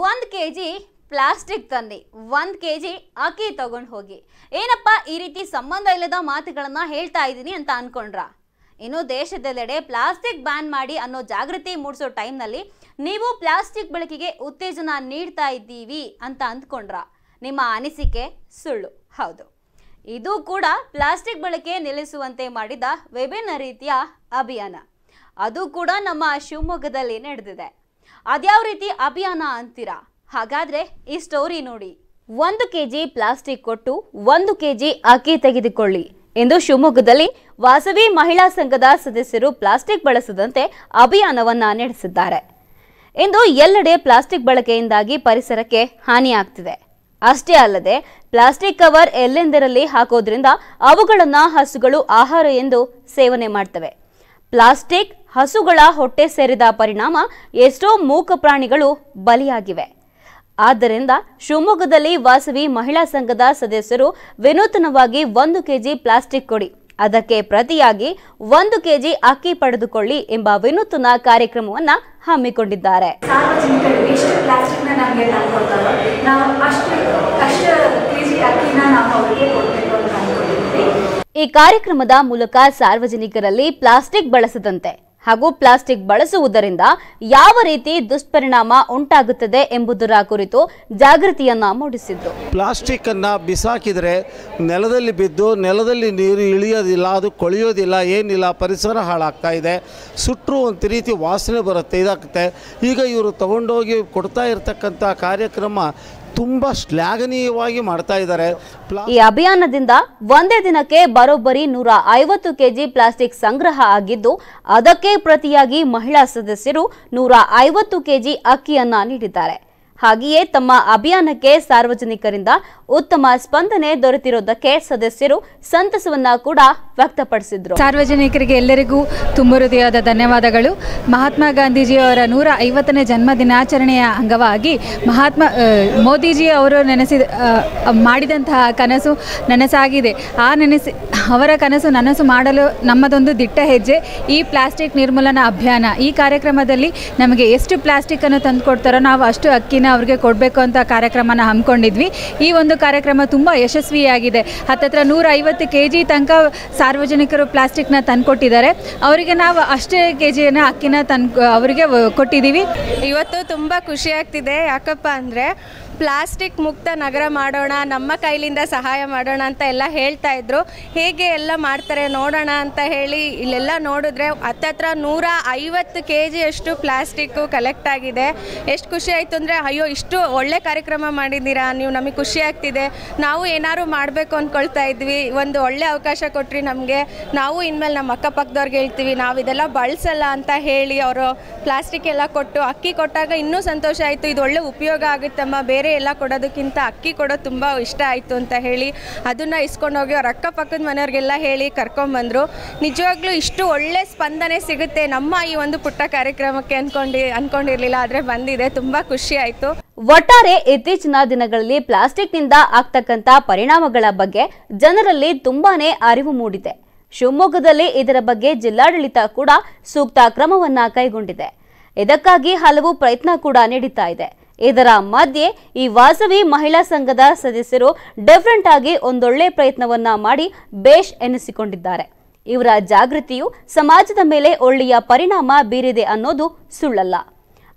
ಒಂದು K G plastic ತಂದಿ, ಒಂದು ಕೆ ಜಿ ಅಕ್ಕಿ ತಗೊಂಡು ಹೋಗಿ. ಏನಪ್ಪ ಈ ರೀತಿ ಸಂಬಂಧ ಇಲ್ಲದ ಮಾತುಗಳನ್ನ ಹೇಳ್ತಾ ಇದ್ದೀನಿ ಅಂತ ಅನ್ಕೊಂಡ್ರ? ಇನ್ನು ದೇಶದೆಲ್ಲೆಡೆ ಪ್ಲಾಸ್ಟಿಕ್ ಬ್ಯಾನ್ ಮಾಡಿ ಅನ್ನೋ ಜಾಗೃತಿ ಮೂಡಿಸೋ ಟೈಮ್ನಲ್ಲಿ ನೀವು ಪ್ಲಾಸ್ಟಿಕ್ ಬಳಕೆಗೆ ಉತ್ತೇಜನ ನೀಡ್ತಾ ಇದ್ದೀವಿ ಅಂತ ಅಂದ್ಕೊಂಡ್ರ. ನಿಮ್ಮ ಅನಿಸಿಕೆ ಸುಳ್ಳು. ಹೌದು. ಇದು ಕೂಡ ಪ್ಲಾಸ್ಟಿಕ್ ಬಳಕೆ ನಿಲ್ಲಿಸುವಂತೆ ಮಾಡಿದ ವಿಭಿನ್ನ ರೀತಿಯ ಅಭಿಯಾನ. ಅದು ಕೂಡ ನಮ್ಮ ಶಿವಮೊಗ್ಗದಲ್ಲಿ ನಡೆದಿದೆ. ಅದ್ಯಾವ ರೀತಿ ಅಭಿಯಾನ ಅಂತೀರಾ? ಹಾಗಾದ್ರೆ ಈ ಸ್ಟೋರಿ ನೋಡಿ. ಒಂದು ಕೆಜಿ ಪ್ಲಾಸ್ಟಿಕ್ ಕೊಟ್ಟು ಒಂದು ಕೆಜಿ ಅಕ್ಕಿ ತೆಗೆದುಕೊಳ್ಳಿ. ಎಂದು ಶಿವಮೊಗ್ಗದಲ್ಲಿ ವಾಸವಿ ಮಹಿಳಾ ಸಂಘದ ಸದಸ್ಯರು ಪ್ಲಾಸ್ಟಿಕ್ ಬಳಸದಂತೆ ಅಭಿಯಾನವನ್ನ ನಡೆಸಿದ್ದಾರೆ. ಇಂದು ಎಲ್ಲೆಡೆ ಪ್ಲಾಸ್ಟಿಕ್ ಬಳಕೆಯಿಂದಾಗಿ ಪರಿಸರಕ್ಕೆ ಹಾನಿಯಾಗ್ತಿದೆ. ಅಷ್ಟೇ ಅಲ್ಲದೆ ಪ್ಲಾಸ್ಟಿಕ್ ಕವರ್ ಎಲ್ಲೆಂದರಲ್ಲಿ ಹಾಕೋದ್ರಿಂದ ಅವುಗಳನ್ನ ಹಸುಗಳು ಆಹಾರ ಎಂದು ಸೇವನೆ ಮಾಡ್ತವೆ. ಪ್ಲಾಸ್ಟಿಕ್ ಹಸುಗಳ ಹೊಟ್ಟೆ ಸೇರಿದ ಪರಿಣಾಮ ಎಷ್ಟೋ ಮೂಕ ಪ್ರಾಣಿಗಳು ಬಲಿಯಾಗಿವೆ. ಆದ್ದರಿಂದ ಶಿವಮೊಗ್ಗದಲ್ಲಿ ವಾಸವಿ ಮಹಿಳಾ ಸಂಘದ ಸದಸ್ಯರು ವಿನೂತನವಾಗಿ ಒಂದು ಕೆಜಿ ಪ್ಲಾಸ್ಟಿಕ್ ಕೊಡಿ. ಅದಕ್ಕೆ ಪ್ರತಿಯಾಗಿ ಒಂದು ಕೆಜಿ ಅಕ್ಕಿ ಪಡೆದುಕೊಳ್ಳಿ ಎಂಬ ವಿನೂತನ ಕಾರ್ಯಕ್ರಮವನ್ನ ಹಮ್ಮಿಕೊಂಡಿದ್ದಾರೆ. ಸಾರ್ವಜನಿಕರು ಎಷ್ಟು ಪ್ಲಾಸ್ಟಿಕ್ ನಾವು ಅಷ್ಟು ಅಕ್ಕಿನ ನಾವು ಅವರಿಗೆ ಈ ಕಾರ್ಯಕ್ರಮದ ಮೂಲಕ ಸಾರ್ವಜನಿಕರಲ್ಲಿ ಪ್ಲಾಸ್ಟಿಕ್ ಬಳಸದಂತೆ ಹಾಗೂ ಪ್ಲಾಸ್ಟಿಕ್ ಬಳಸುವುದರಿಂದ ಯಾವ ರೀತಿ ದುಷ್ಪರಿಣಾಮ ಉಂಟಾಗುತ್ತದೆ ಎಂಬುದರ ಕುರಿತು ಜಾಗೃತಿಯನ್ನ ಮೂಡಿಸಿದ್ರು. ಪ್ಲಾಸ್ಟಿಕ್ಕನ್ನು ಬಿಸಾಕಿದರೆ ನೆಲದಲ್ಲಿ ಬಿದ್ದು ನೆಲದಲ್ಲಿ ನೀರು ಇಳಿಯೋದಿಲ್ಲ, ಅದು ಕೊಳೆಯೋದಿಲ್ಲ, ಏನಿಲ್ಲ, ಪರಿಸರ ಹಾಳಾಗ್ತಾ ಇದೆ. ಸುಟ್ಟರು ಒಂದು ರೀತಿ ವಾಸನೆ ಬರುತ್ತೆ, ಇದಾಗುತ್ತೆ. ಈಗ ಇವರು ತಗೊಂಡೋಗಿ ಕೊಡ್ತಾ ಇರತಕ್ಕಂಥ ಕಾರ್ಯಕ್ರಮ ತುಂಬ ಶ್ಲಾಘನೀಯವಾಗಿ ಮಾಡ್ತಾ ಇದ್ದಾರೆ. ಈ ಅಭಿಯಾನದಿಂದ ಒಂದೇ ದಿನಕ್ಕೆ ಬರೋಬ್ಬರಿ ನೂರ ಐವತ್ತು ಕೆಜಿ ಪ್ಲಾಸ್ಟಿಕ್ ಸಂಗ್ರಹ ಆಗಿದ್ದು, ಅದಕ್ಕೆ ಪ್ರತಿಯಾಗಿ ಮಹಿಳಾ ಸದಸ್ಯರು ನೂರ ಐವತ್ತು ಕೆಜಿ ಅಕ್ಕಿಯನ್ನ ನೀಡಿದ್ದಾರೆ. ಹಾಗೆಯೇ ತಮ್ಮ ಅಭಿಯಾನಕ್ಕೆ ಸಾರ್ವಜನಿಕರಿಂದ ಉತ್ತಮ ಸ್ಪಂದನೆ ದೊರೆತಿರೋದಕ್ಕೆ ಸದಸ್ಯರು ಸಂತಸವನ್ನ ಕೂಡ ವ್ಯಕ್ತಪಡಿಸಿದ್ರು. ಸಾರ್ವಜನಿಕರಿಗೆ ಎಲ್ಲರಿಗೂ ತುಂಬ ಹೃದಯದ ಧನ್ಯವಾದಗಳು. ಮಹಾತ್ಮ ಗಾಂಧೀಜಿಯವರ ನೂರ ಐವತ್ತನೇ ಜನ್ಮ ದಿನಾಚರಣೆಯ ಅಂಗವಾಗಿ ಮಹಾತ್ಮ ಮೋದಿಜಿ ಅವರು ನೆನೆಸಿದ ಮಾಡಿದಂತಹ ಕನಸು ನನಸಾಗಿದೆ. ಆ ನೆನೆಸಿ, ಅವರ ಕನಸು ನನಸು ಮಾಡಲು ನಮ್ಮದೊಂದು ದಿಟ್ಟ ಹೆಜ್ಜೆ. ಈ ಪ್ಲಾಸ್ಟಿಕ್ ನಿರ್ಮೂಲನಾ ಅಭಿಯಾನ ಈ ಕಾರ್ಯಕ್ರಮದಲ್ಲಿ ನಮಗೆ ಎಷ್ಟು ಪ್ಲಾಸ್ಟಿಕ್ ಅನ್ನು ಕೊಡ್ತಾರೋ ನಾವು ಅಷ್ಟು ಅಕ್ಕಿನ ಅವ್ರಿಗೆ ಕೊಡಬೇಕು ಅಂತ ಕಾರ್ಯಕ್ರಮನ ಹಮ್ಮಿಕೊಂಡಿದ್ವಿ. ಈ ಒಂದು ಕಾರ್ಯಕ್ರಮ ತುಂಬ ಯಶಸ್ವಿಯಾಗಿದೆ. ಹತ್ತತ್ರ ನೂರ ಐವತ್ತು ಕೆ ಜಿ ತನಕ ಸಾರ್ವಜನಿಕರು ಪ್ಲಾಸ್ಟಿಕ್ನ ತಂದುಕೊಟ್ಟಿದ್ದಾರೆ. ಅವರಿಗೆ ನಾವು ಅಷ್ಟೇ ಕೆ ಜಿಯನ್ನು ಅಕ್ಕಿನ ತಂದು ಅವರಿಗೆ ಕೊಟ್ಟಿದ್ದೀವಿ. ಇವತ್ತು ತುಂಬ ಖುಷಿ ಆಗ್ತಿದೆ. ಯಾಕಪ್ಪ ಅಂದರೆ ಪ್ಲಾಸ್ಟಿಕ್ ಮುಕ್ತ ನಗರ ಮಾಡೋಣ, ನಮ್ಮ ಕೈಲಿಂದ ಸಹಾಯ ಮಾಡೋಣ ಅಂತ ಎಲ್ಲ ಹೇಳ್ತಾ ಇದ್ರು. ಹೇಗೆ ಎಲ್ಲ ಮಾಡ್ತಾರೆ ನೋಡೋಣ ಅಂತ ಹೇಳಿ ಇಲ್ಲೆಲ್ಲ ನೋಡಿದ್ರೆ ಹತ್ತತ್ರ ನೂರ ಐವತ್ತು ಕೆ ಜಿಯಷ್ಟು ಪ್ಲಾಸ್ಟಿಕ್ಕು ಕಲೆಕ್ಟ್ ಆಗಿದೆ. ಎಷ್ಟು ಖುಷಿ ಆಯಿತು ಅಂದರೆ, ಅಯ್ಯೋ, ಇಷ್ಟು ಒಳ್ಳೆ ಕಾರ್ಯಕ್ರಮ ಮಾಡಿದ್ದೀರಾ, ನೀವು ನಮಗೆ ಖುಷಿ ಆಗ್ತಿದೆ. ನಾವು ಏನಾದ್ರು ಮಾಡಬೇಕು ಅಂದ್ಕೊಳ್ತಾ ಇದ್ವಿ. ಒಂದು ಒಳ್ಳೆ ಅವಕಾಶ ಕೊಟ್ಟ್ರಿ ನಮಗೆ. ನಾವು ಇನ್ಮೇಲೆ ನಮ್ಮ ಅಕ್ಕಪಕ್ಕದವ್ರಿಗೆ ಹೇಳ್ತೀವಿ, ನಾವು ಇದೆಲ್ಲ ಬಳಸಲ್ಲ ಅಂತ ಹೇಳಿ ಅವರು ಪ್ಲಾಸ್ಟಿಕ್ ಎಲ್ಲ ಕೊಟ್ಟು ಅಕ್ಕಿ ಕೊಟ್ಟಾಗ ಇನ್ನೂ ಸಂತೋಷ ಆಯಿತು. ಇದು ಒಳ್ಳೆ ಉಪಯೋಗ ಆಗುತ್ತಮ್ಮ, ಬೇರೆ ಎಲ್ಲ ಕೊಡೋದಕ್ಕಿಂತ ಅಕ್ಕಿ ಕೊಡೋದು ತುಂಬ ಇಷ್ಟ ಆಯಿತು ಅಂತ ಹೇಳಿ ಅದನ್ನು ಇಸ್ಕೊಂಡೋಗಿ ಅವ್ರ ಅಕ್ಕಪಕ್ಕದ ಮನೆಯವ್ರಿಗೆಲ್ಲ ಹೇಳಿ ಕರ್ಕೊಂಬಂದರು ನಿಜವಾಗ್ಲೂ ಇಷ್ಟು ಒಳ್ಳೆ ಸ್ಪಂದನೆ ಸಿಗುತ್ತೆ ನಮ್ಮ ಈ ಒಂದು ಪುಟ್ಟ ಕಾರ್ಯಕ್ರಮಕ್ಕೆ ಅಂದ್ಕೊಂಡು ಅಂದ್ಕೊಂಡಿರಲಿಲ್ಲ ಆದರೆ ಬಂದಿದೆ, ತುಂಬ ಖುಷಿ ಆಯಿತು. ಒಟ್ಟಾರೆ ಇತ್ತೀಚಿನ ದಿನಗಳಲ್ಲಿ ಪ್ಲಾಸ್ಟಿಕ್ನಿಂದ ಆಗ್ತಕ್ಕಂಥ ಪರಿಣಾಮಗಳ ಬಗ್ಗೆ ಜನರಲ್ಲಿ ತುಂಬಾನೇ ಅರಿವು ಮೂಡಿದೆ. ಶಿವಮೊಗ್ಗದಲ್ಲಿ ಇದರ ಬಗ್ಗೆ ಜಿಲ್ಲಾಡಳಿತ ಕೂಡ ಸೂಕ್ತ ಕ್ರಮವನ್ನ ಕೈಗೊಂಡಿದೆ. ಇದಕ್ಕಾಗಿ ಹಲವು ಪ್ರಯತ್ನ ಕೂಡ ನಡೀತಾ ಇದೆ. ಇದರ ಮಧ್ಯೆ ಈ ವಾಸವಿ ಮಹಿಳಾ ಸಂಘದ ಸದಸ್ಯರು ಡಿಫರೆಂಟ್ ಆಗಿ ಒಂದೊಳ್ಳೆ ಪ್ರಯತ್ನವನ್ನ ಮಾಡಿ ಬೇಷ್ ಎನಿಸಿಕೊಂಡಿದ್ದಾರೆ. ಇವರ ಜಾಗೃತಿಯು ಸಮಾಜದ ಮೇಲೆ ಒಳ್ಳೆಯ ಪರಿಣಾಮ ಬೀರಿದೆ ಅನ್ನೋದು ಸುಳ್ಳಲ್ಲ.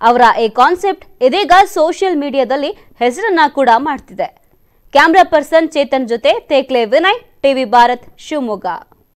ಅವರ ಈ ಕಾನ್ಸೆಪ್ಟ್ ಇದೀಗ ಸೋಷಿಯಲ್ ಮೀಡಿಯಾದಲ್ಲಿ ಹೆಸರನ್ನ ಕೂಡ ಮಾಡ್ತಿದೆ. ಕ್ಯಾಮ್ರಾ ಪರ್ಸನ್ ಚೇತನ್ ಜೊತೆ ತೇಕ್ಲೆ ವಿನಯ್, ಟಿವಿ ಭಾರತ್ ಶಿವಮೊಗ್ಗ.